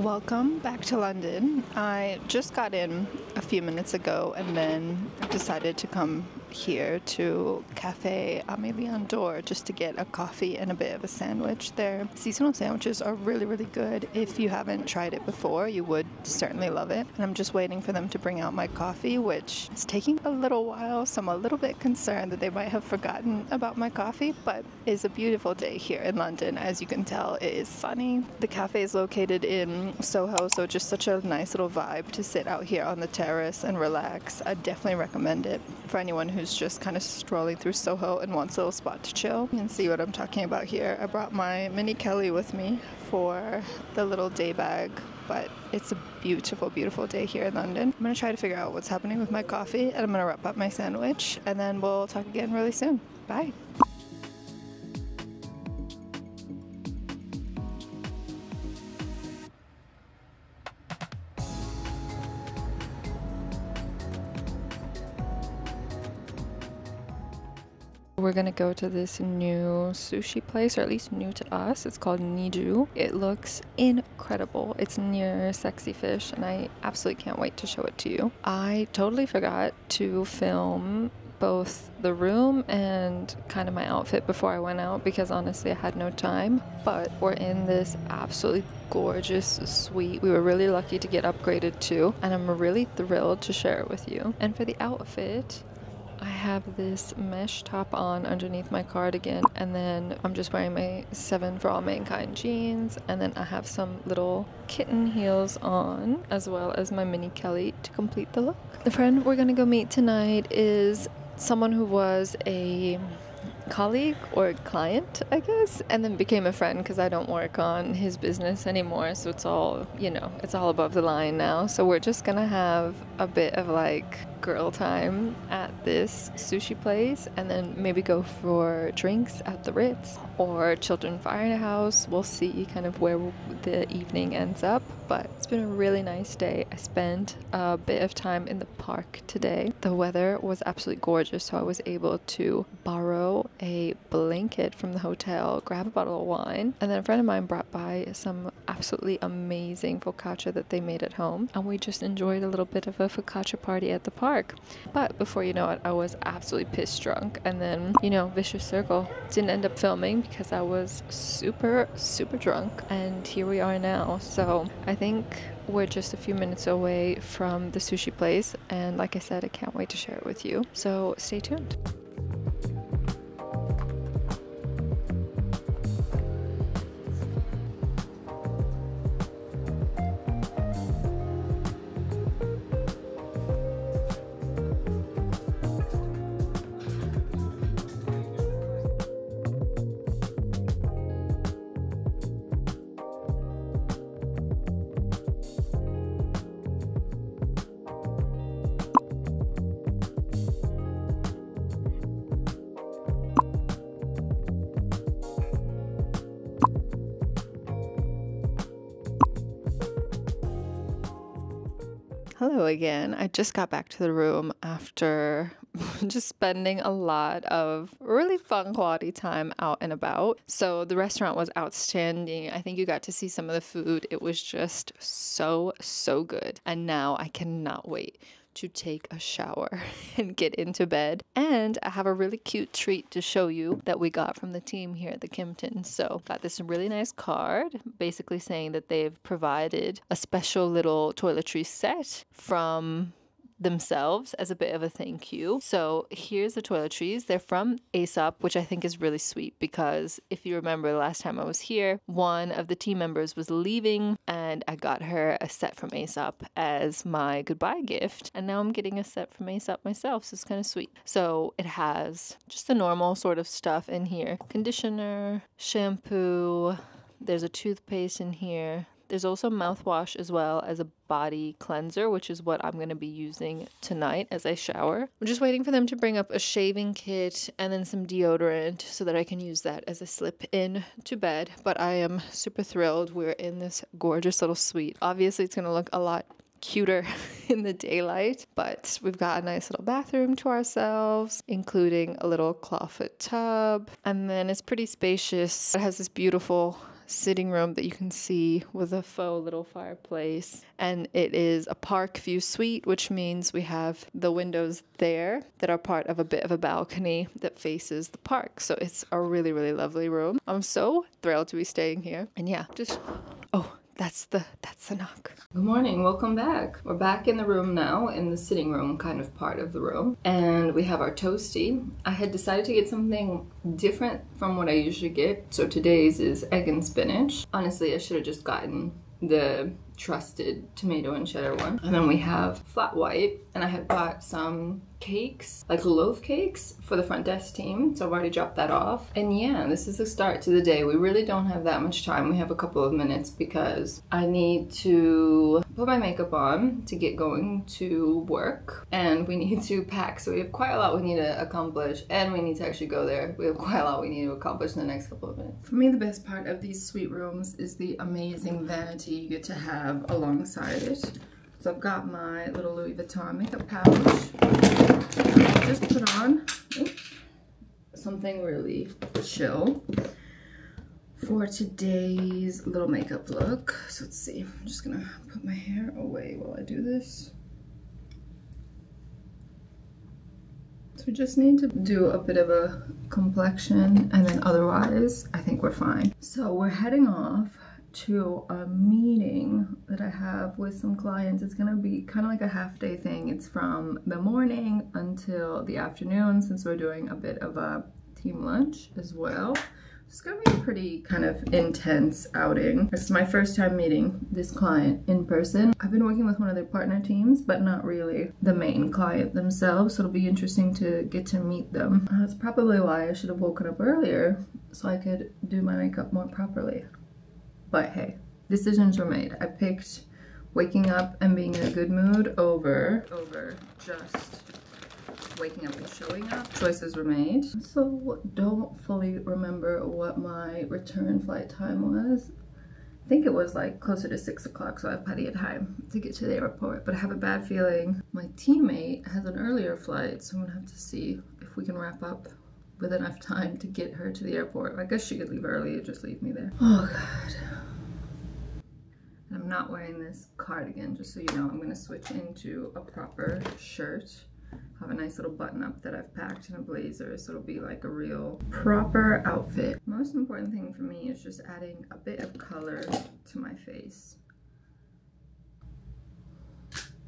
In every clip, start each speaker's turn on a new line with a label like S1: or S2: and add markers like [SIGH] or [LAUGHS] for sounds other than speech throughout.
S1: Welcome back to London. I just got in a few minutes ago and then decided to come here to Cafe Amélie d'Or just to get a coffee and a bit of a sandwich. Their seasonal sandwiches are really, really good. If you haven't tried it before, you would certainly love it. And I'm just waiting for them to bring out my coffee, which is taking a little while, so I'm a little bit concerned that they might have forgotten about my coffee, but it's a beautiful day here in London. As you can tell, it is sunny. The cafe is located in Soho, so just such a nice little vibe to sit out here on the terrace and relax. I definitely recommend it for anyone who who's just kind of strolling through Soho and wants a little spot to chill. You can see what I'm talking about here. I brought my mini Kelly with me for the little day bag, but it's a beautiful, beautiful day here in London. I'm gonna try to figure out what's happening with my coffee and I'm gonna wrap up my sandwich and then we'll talk again really soon. Bye. We're gonna go to this new sushi place, or at least new to us. It's called Niju. It looks incredible. It's near Sexy Fish, and I absolutely can't wait to show it to you. I totally forgot to film both the room and kind of my outfit before I went out because honestly I had no time. But we're in this absolutely gorgeous suite. We were really lucky to get upgraded too, and I'm really thrilled to share it with you. And for the outfit, I have this mesh top on underneath my cardigan and then I'm just wearing my 7 for all mankind jeans and then I have some little kitten heels on as well as my mini Kelly to complete the look. The friend we're gonna go meet tonight is someone who was a colleague or client, I guess, and then became a friend because I don't work on his business anymore. So it's all, you know, it's all above the line now. So we're just gonna have a bit of like girl time at this sushi place and then maybe go for drinks at the Ritz or Chiltern Firehouse. We'll see kind of where the evening ends up, but it's been a really nice day. I spent a bit of time in the park today. The weather was absolutely gorgeous, so I was able to borrow a blanket from the hotel, grab a bottle of wine, and then a friend of mine brought by some absolutely amazing focaccia that they made at home, and we just enjoyed a little bit of a focaccia party at the park. But before you know it, I was absolutely pissed drunk. And then, you know, vicious circle. Didn't end up filming because I was super, super drunk. And here we are now. So I think we're just a few minutes away from the sushi place. And like I said, I can't wait to share it with you. So stay tuned. Again. I just got back to the room after [LAUGHS] just spending a lot of really fun quality time out and about. So the restaurant was outstanding. I think you got to see some of the food. It was just so, so good. And now I cannot wait to take a shower [LAUGHS] and get into bed. And I have a really cute treat to show you that we got from the team here at the Kimpton. So, got this really nice card basically saying that they've provided a special little toiletry set from themselves as a bit of a thank you. So here's the toiletries. They're from Aesop, which I think is really sweet because if you remember the last time I was here, one of the team members was leaving and I got her a set from Aesop as my goodbye gift. And now I'm getting a set from Aesop myself, so it's kind of sweet. So it has just the normal sort of stuff in here conditioner, shampoo, there's a toothpaste in here. There's also mouthwash as well as a body cleanser, which is what I'm going to be using tonight as I shower. I'm just waiting for them to bring up a shaving kit and then some deodorant so that I can use that as a slip in to bed. But I am super thrilled. We're in this gorgeous little suite. Obviously, it's going to look a lot cuter [LAUGHS] in the daylight, but we've got a nice little bathroom to ourselves, including a little clawfoot tub. And then it's pretty spacious. It has this beautiful sitting room that you can see with a faux little fireplace. And it is a park view suite, which means we have the windows there that are part of a bit of a balcony that faces the park. So it's a really, really lovely room. I'm so thrilled to be staying here. And yeah, just, oh, that's the that's the knock. Good morning, welcome back. We're back in the room now, in the sitting room kind of part of the room. And we have our toasty. I had decided to get something different from what I usually get. So today's is egg and spinach. Honestly, I should have just gotten the trusted tomato and cheddar one. And then we have flat white, and I had bought some cakes, like loaf cakes for the front desk team. So I've already dropped that off. And yeah, this is the start to the day. We really don't have that much time. We have a couple of minutes because I need to put my makeup on to get going to work and we need to pack. So we have quite a lot we need to accomplish and we need to actually go there. We have quite a lot we need to accomplish in the next couple of minutes. For me, the best part of these suite rooms is the amazing vanity you get to have alongside it. So I've got my little Louis Vuitton makeup pouch just put on something really chill for today's little makeup look. So let's see, I'm just gonna put my hair away while I do this. So we just need to do a bit of a complexion and then otherwise I think we're fine. So we're heading off to a meeting that I have with some clients. It's gonna be kind of like a half day thing. It's from the morning until the afternoon since we're doing a bit of a team lunch as well. It's gonna be a pretty kind of intense outing. This is my first time meeting this client in person. I've been working with one of their partner teams, but not really the main client themselves. So it'll be interesting to get to meet them. That's probably why I should have woken up earlier so I could do my makeup more properly. But hey, decisions were made. I picked waking up and being in a good mood over, over just waking up and showing up. Choices were made. So don't fully remember what my return flight time was. I think it was like closer to six o'clock, so I have plenty of time to get to the airport. But I have a bad feeling my teammate has an earlier flight, so I'm gonna have to see if we can wrap up with enough time to get her to the airport. I guess she could leave early and just leave me there. Oh God. I'm not wearing this cardigan, just so you know. I'm gonna switch into a proper shirt. Have a nice little button up that I've packed in a blazer, so it'll be like a real proper outfit. Most important thing for me is just adding a bit of color to my face.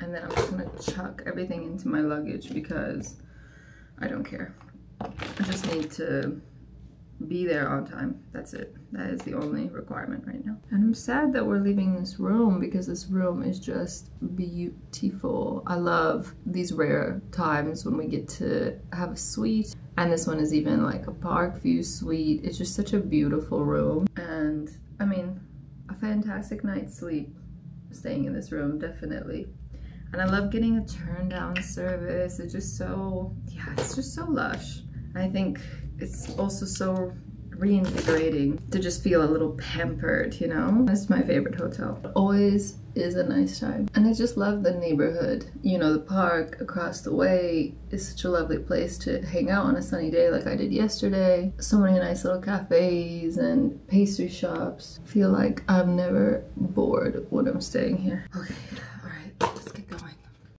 S1: And then I'm just gonna chuck everything into my luggage because I don't care. I just need to be there on time. That's it. That is the only requirement right now. And I'm sad that we're leaving this room because this room is just beautiful. I love these rare times when we get to have a suite. And this one is even like a park view suite. It's just such a beautiful room. And I mean, a fantastic night's sleep staying in this room, definitely. And I love getting a turn down service. It's just so, yeah, it's just so lush. I think it's also so reinvigorating to just feel a little pampered, you know? That's my favorite hotel. Always is a nice time. And I just love the neighborhood. You know, the park across the way is such a lovely place to hang out on a sunny day like I did yesterday. So many nice little cafes and pastry shops. Feel like I'm never bored when I'm staying here. Okay,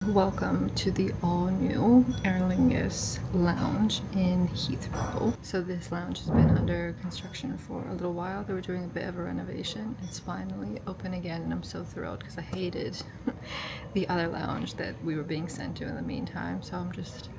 S1: Welcome to the all-new Aer Lingus Lounge in Heathrow. So this lounge has been under construction for a little while. They were doing a bit of a renovation. It's finally open again and I'm so thrilled because I hated [LAUGHS] the other lounge that we were being sent to in the meantime. So I'm just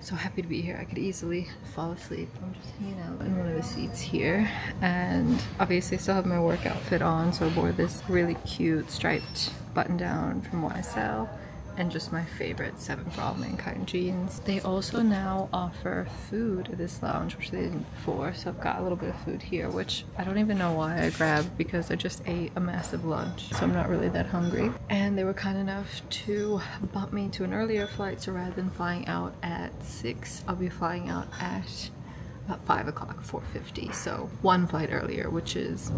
S1: so happy to be here. I could easily fall asleep. I'm just hanging out in one of the seats here. And obviously I still have my work outfit on. So I wore this really cute striped button down from YSL and just my favorite Seven for All Mankind jeans. They also now offer food at this lounge, which they didn't before, so I've got a little bit of food here, which I don't even know why I grabbed because I just ate a massive lunch, so I'm not really that hungry. And they were kind enough to bump me to an earlier flight, so rather than flying out at 6, I'll be flying out at about 5 o'clock, 4.50. So one flight earlier, which is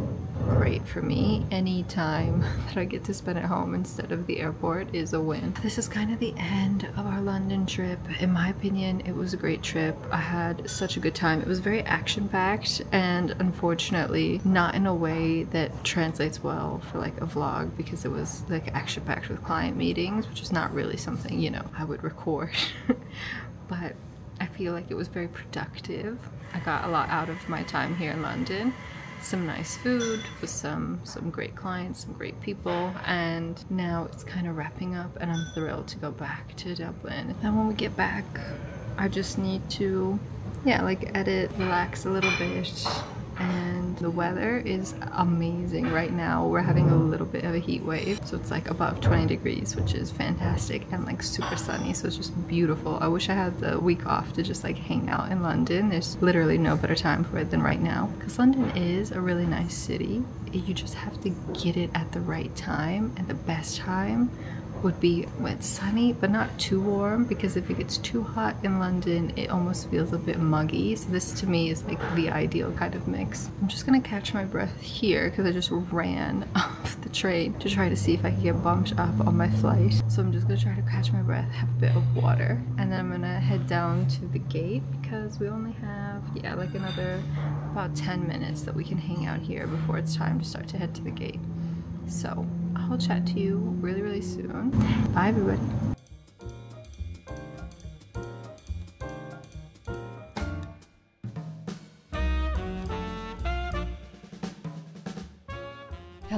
S1: great for me. Any time [LAUGHS] that I get to spend at home instead of the airport is a win. This is kind of the end of our London trip. In my opinion, it was a great trip. I had such a good time. It was very action-packed and unfortunately not in a way that translates well for like a vlog because it was like action-packed with client meetings, which is not really something, you know, I would record. [LAUGHS] but feel like it was very productive. I got a lot out of my time here in London. Some nice food with some some great clients, some great people, and now it's kind of wrapping up and I'm thrilled to go back to Dublin. And when we get back, I just need to yeah, like edit, relax a little bit, and the weather is amazing right now. We're having a little bit of a heat wave, so it's like above 20 degrees, which is fantastic and like super sunny, so it's just beautiful. I wish I had the week off to just like hang out in London. There's literally no better time for it than right now because London is a really nice city. You just have to get it at the right time and the best time would be when it's sunny but not too warm because if it gets too hot in London it almost feels a bit muggy. So this to me is like the ideal kind of mix. I'm just gonna catch my breath here because I just ran [LAUGHS] off the train to try to see if I can get bumped up on my flight. So I'm just gonna try to catch my breath have a bit of water and then I'm gonna head down to the gate because we only have yeah like another about 10 minutes that we can hang out here before it's time to start to head to the gate. So I'll chat to you really, really soon. Bye, everybody.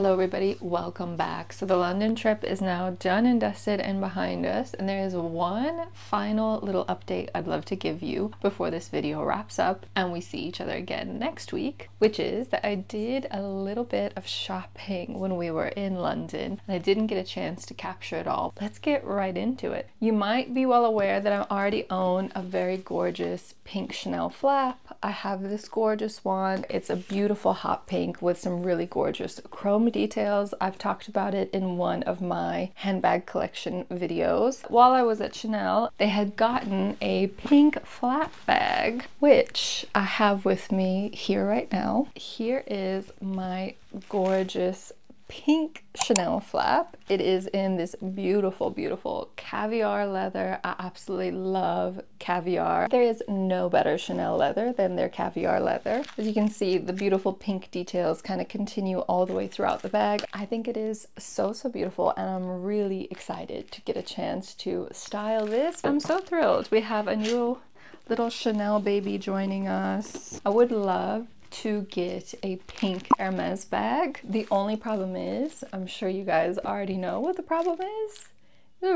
S1: Hello everybody, welcome back. So the London trip is now done and dusted and behind us and there is one final little update I'd love to give you before this video wraps up and we see each other again next week, which is that I did a little bit of shopping when we were in London and I didn't get a chance to capture it all. Let's get right into it. You might be well aware that I already own a very gorgeous pink Chanel flap. I have this gorgeous one. It's a beautiful hot pink with some really gorgeous chrome details. I've talked about it in one of my handbag collection videos. While I was at Chanel, they had gotten a pink flap bag, which I have with me here right now. Here is my gorgeous pink Chanel flap. It is in this beautiful, beautiful caviar leather. I absolutely love caviar. There is no better Chanel leather than their caviar leather. As you can see, the beautiful pink details kind of continue all the way throughout the bag. I think it is so, so beautiful and I'm really excited to get a chance to style this. I'm so thrilled. We have a new little Chanel baby joining us. I would love to get a pink Hermes bag. The only problem is, I'm sure you guys already know what the problem is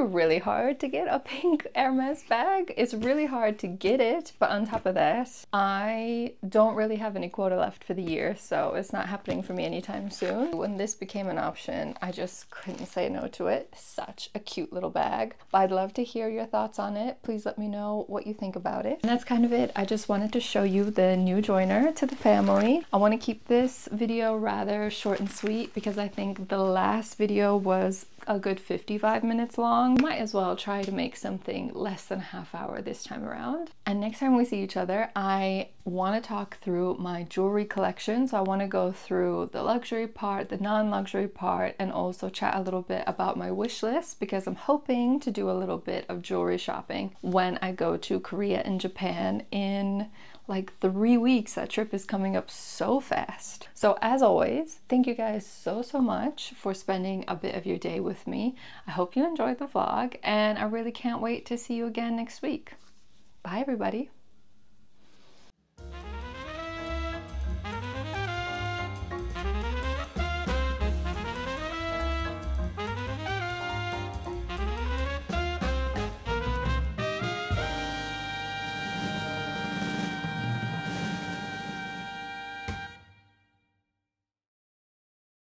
S1: really hard to get a pink [LAUGHS] Hermes bag. It's really hard to get it, but on top of that, I don't really have any quota left for the year, so it's not happening for me anytime soon. When this became an option, I just couldn't say no to it. Such a cute little bag. But I'd love to hear your thoughts on it. Please let me know what you think about it. And that's kind of it. I just wanted to show you the new joiner to the family. I want to keep this video rather short and sweet because I think the last video was a good 55 minutes long. Might as well try to make something less than a half hour this time around. And next time we see each other, I want to talk through my jewelry collection. So I want to go through the luxury part, the non-luxury part, and also chat a little bit about my wish list because I'm hoping to do a little bit of jewelry shopping when I go to Korea and Japan in like three weeks. That trip is coming up so fast. So as always, thank you guys so, so much for spending a bit of your day with me. I hope you enjoyed the vlog and I really can't wait to see you again next week. Bye everybody.